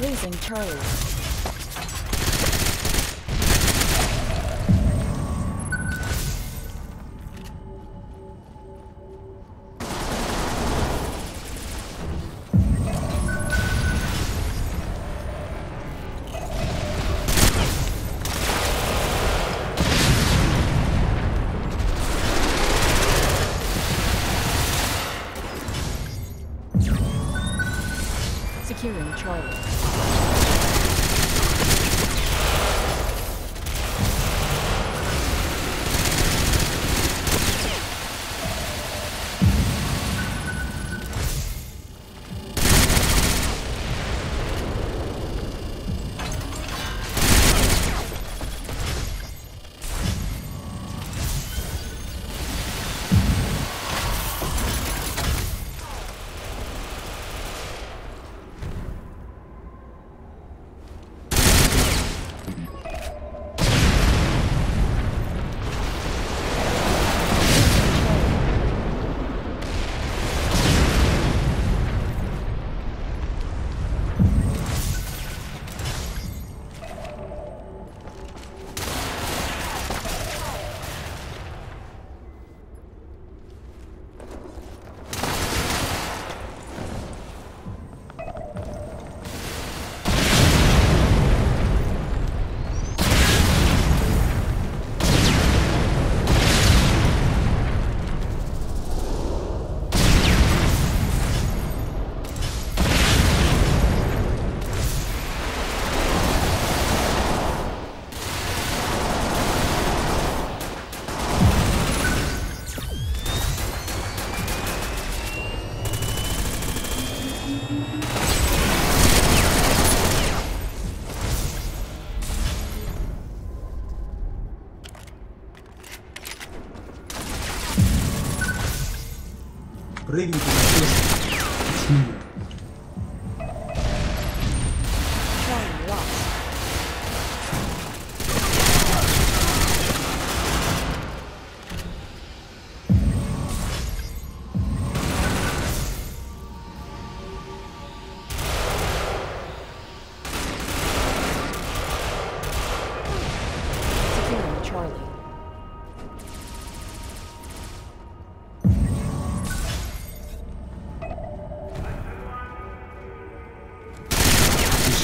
Losing Charlie.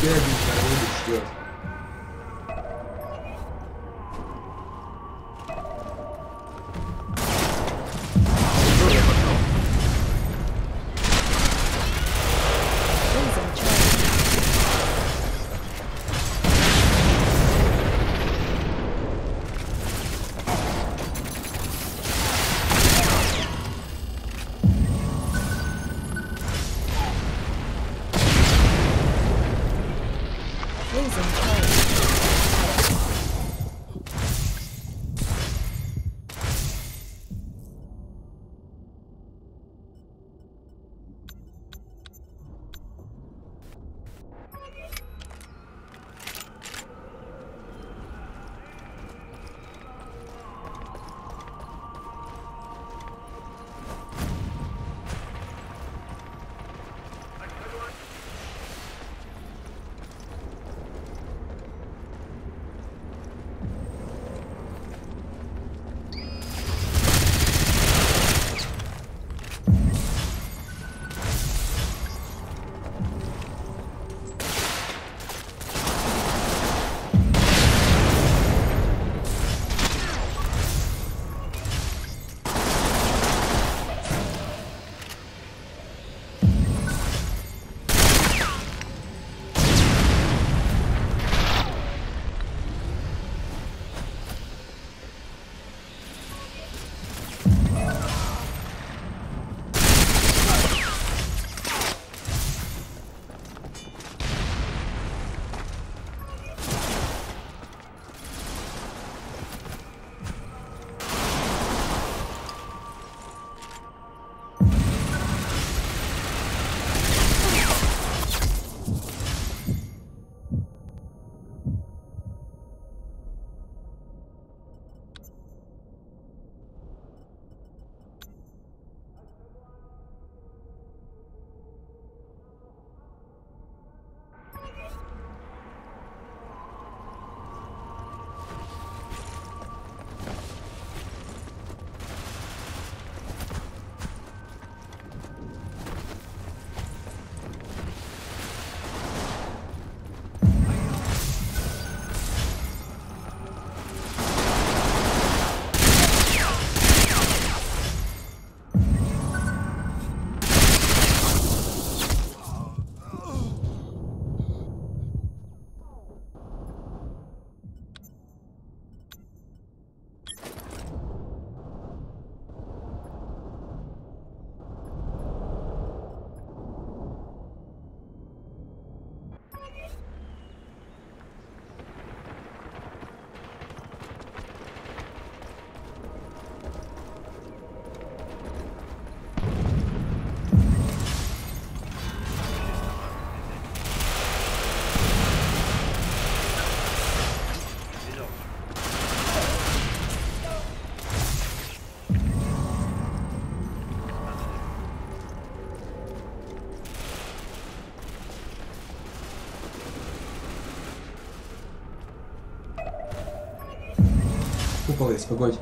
Good. rising. Есть, погодь.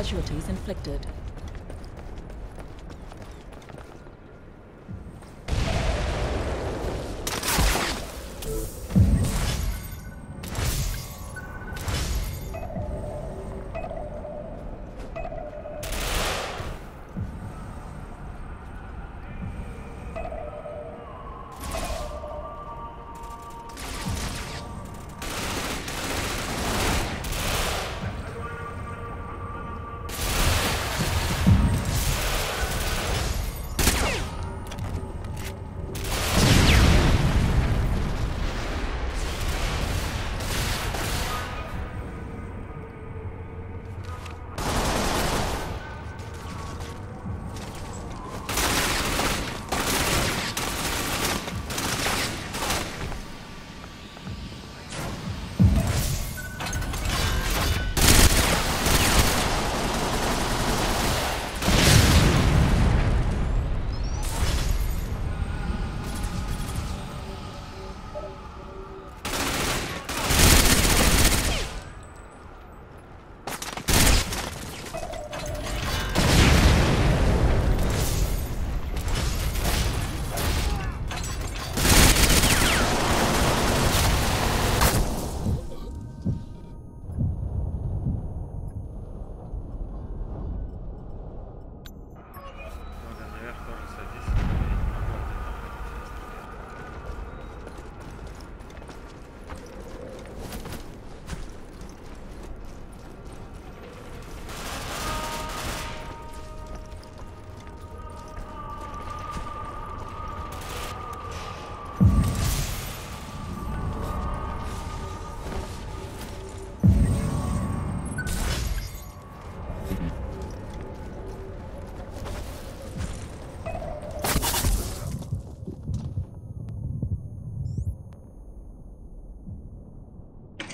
Casualties inflicted.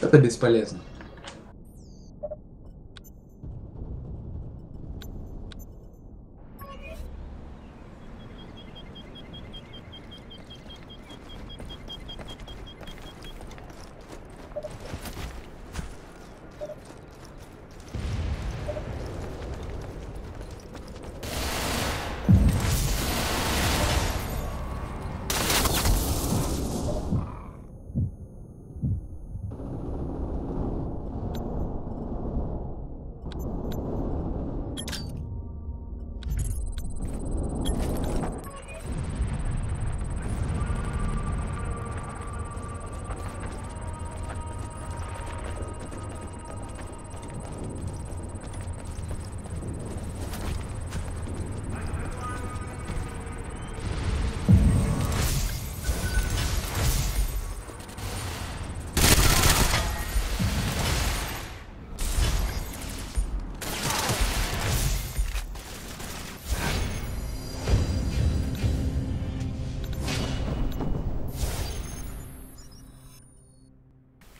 Это бесполезно.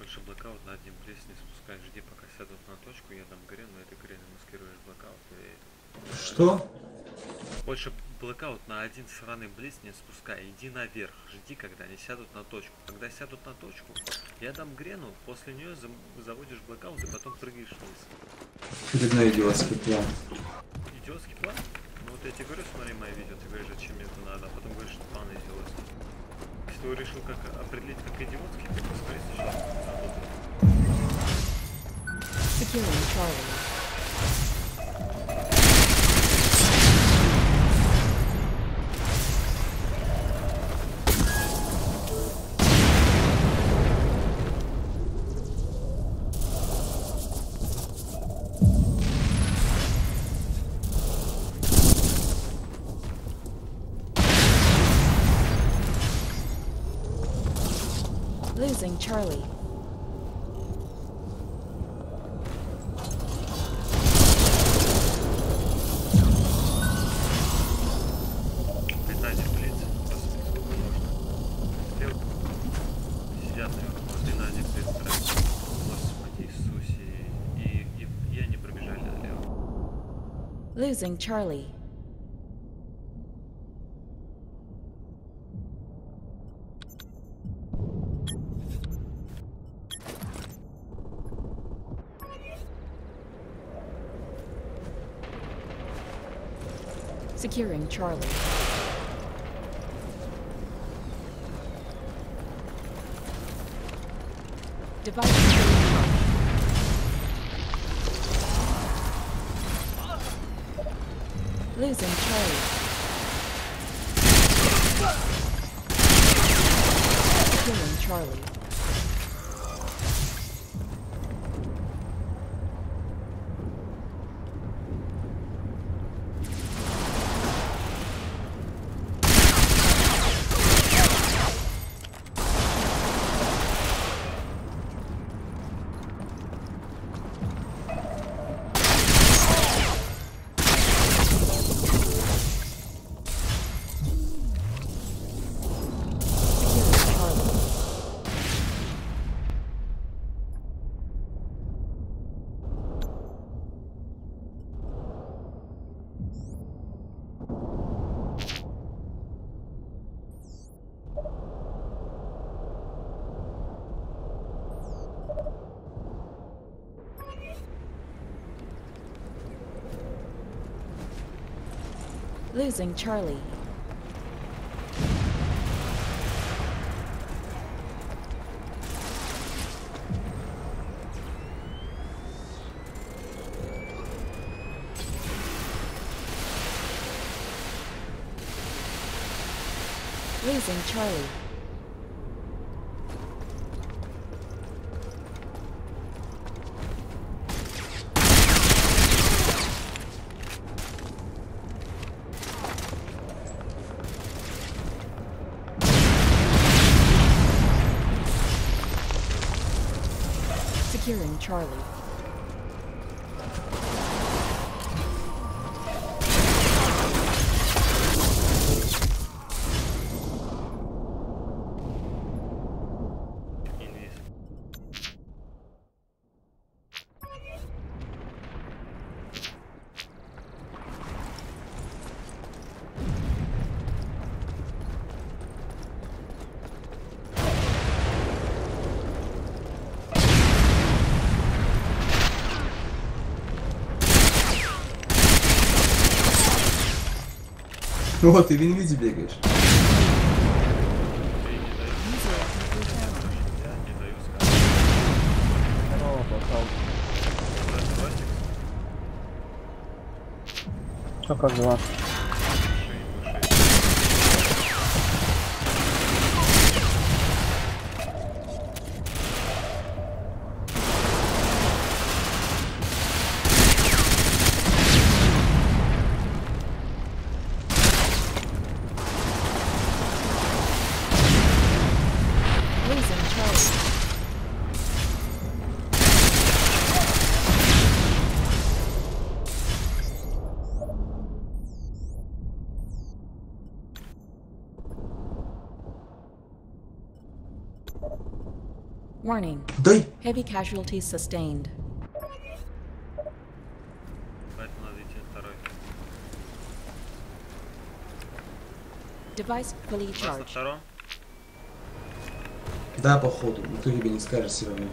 Больше blackout на один blitz не спускай. Жди, пока сядут на точку, я дам грен, на этой грене маскируешь blackout. И... Что? Больше blackout на один сраный blitz не спускай. Иди наверх. Жди, когда они сядут на точку. Когда сядут на точку, я дам грену, после нее заводишь blackout и потом прыгаешь вниз. Очередной идиотский план. Идиотский план? Ну вот я тебе говорю, смотри мои видео, ты говоришь, зачем мне это надо, а потом говоришь, что план идиотский. Его решил как определить как идиотский, то вот. Securing Charlie. Пробежали налево. Losing Charlie. Securing Charlie. Device. Losing Charlie. Killing Charlie. Securing Charlie. Losing Charlie. Losing Charlie. Securing Charlie. Вот, ты в инвизе бегаешь. Я не даю Warning. Дай! Heavy casualties sustained. Поэтому надо идти второй. Device fully Раз на charged. втором. Да, походу. Никто тебе не скажет все равно.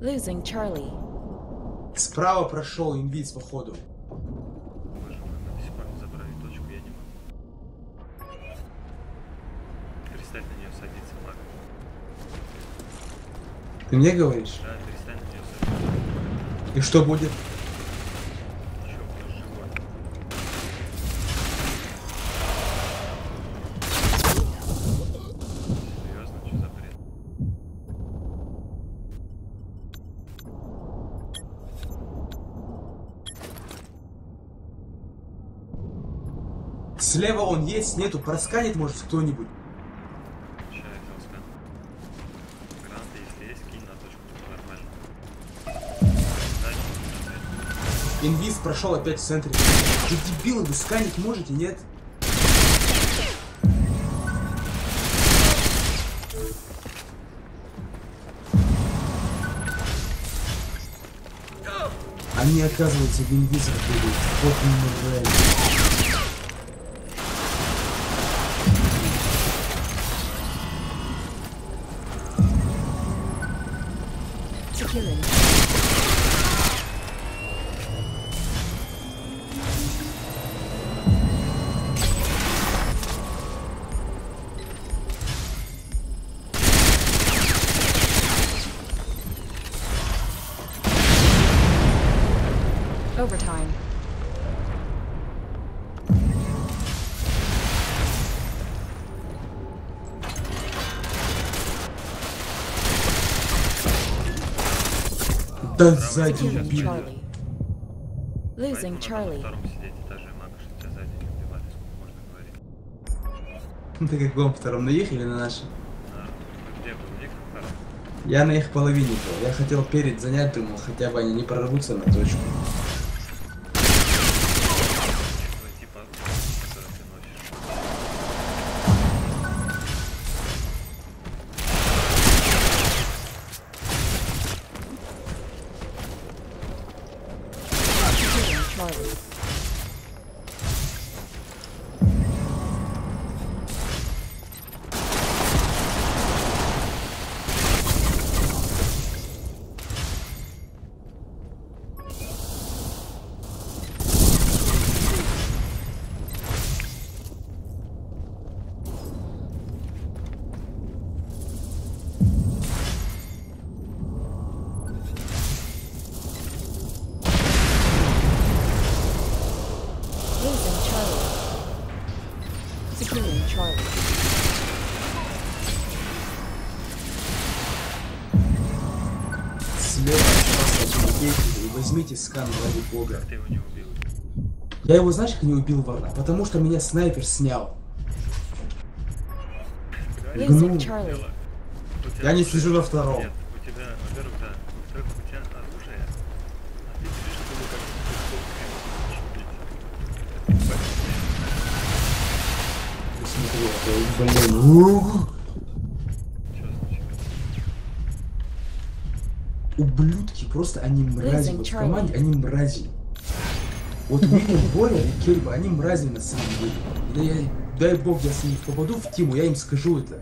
Losing Charlie. Справа прошел инвиз, походу. Ты мне говоришь? Да, перестань на нее садиться. И что будет? Слева он есть, нету, просканит может кто-нибудь. Инвиз прошел опять в центре. Вы дебилы, вы сканить можете, нет? Они, оказывается, в инвизах были. Вот неужели. Securing. Killing. Да сзади убили. Losing Charlie. Ты каком втором наехали на наши? А, втором? Я на их половине был. Я хотел перед занять, думал, хотя бы они не прорвутся на точку. Возьмите скан ради бога. Ты его не убил. Я его, знаешь, как не убил, Варна? Потому что меня снайпер снял. Говоришь, Losing Ну, Charlie. дело. У тебя Я не сижу на втором. Нет, у тебя, во-первых, да. Во-вторых, у тебя оружие. А ты сидишь, чтобы как Посмотри, это, блин. Ублюдки, просто они мрази. Вот в команде они мрази. Вот Уильям Боря и Кельба, они мрази на самом деле. Да я, дай бог, я с ними попаду в тиму, я им скажу это.